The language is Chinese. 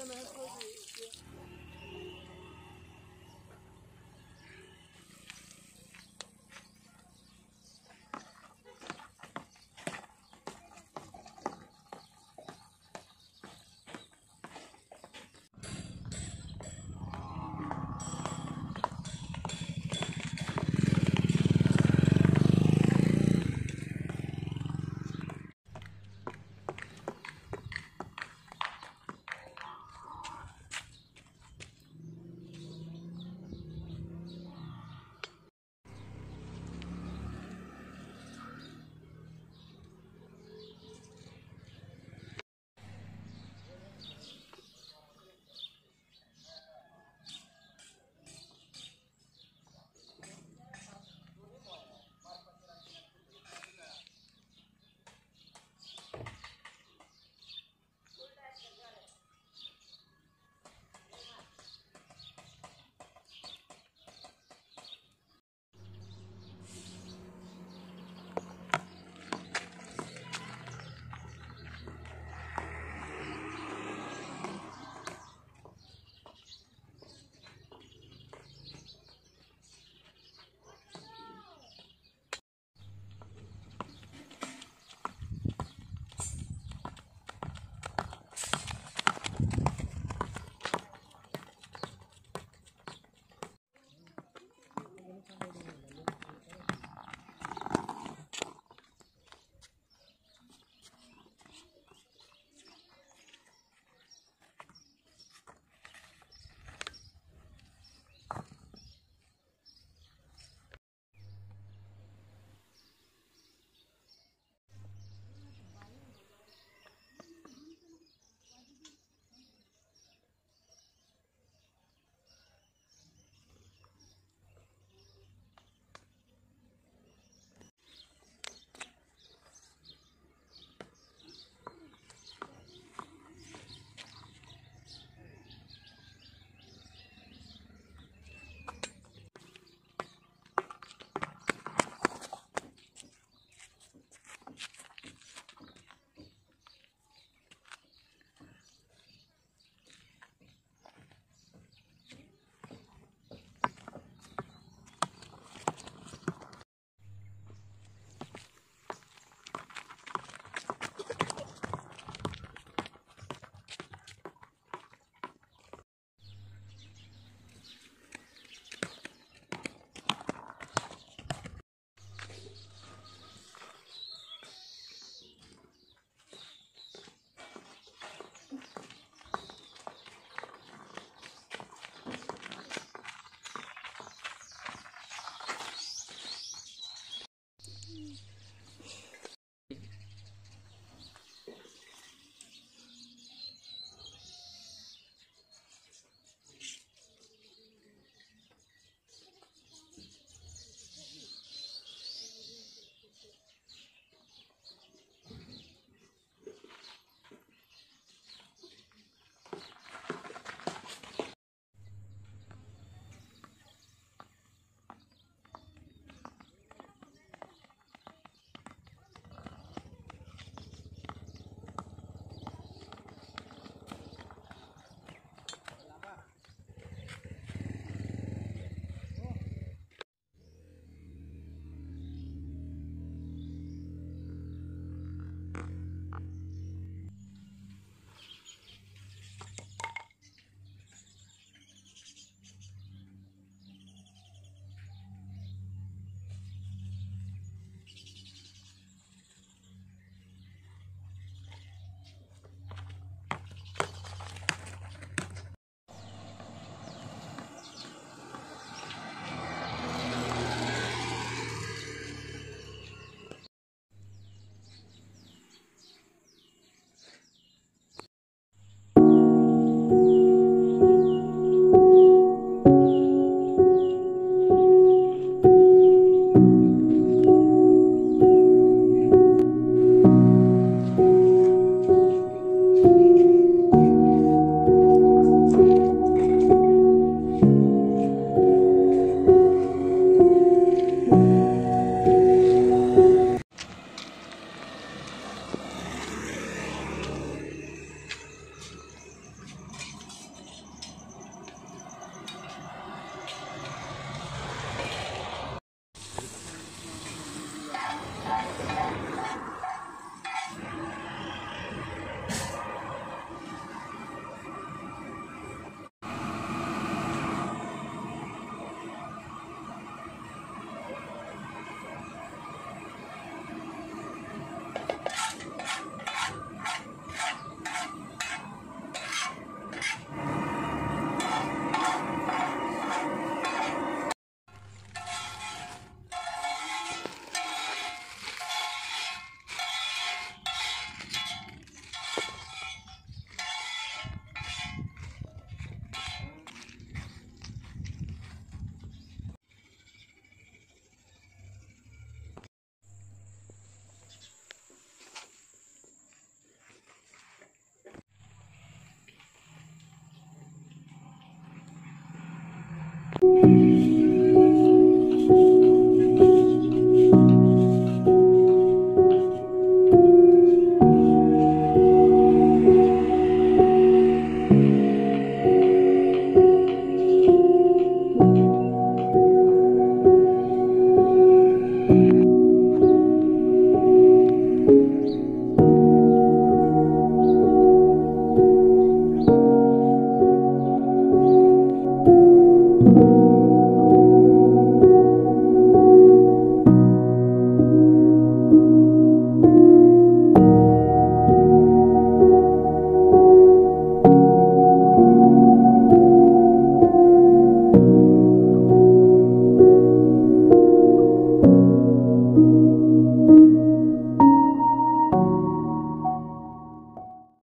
专门搜集一些。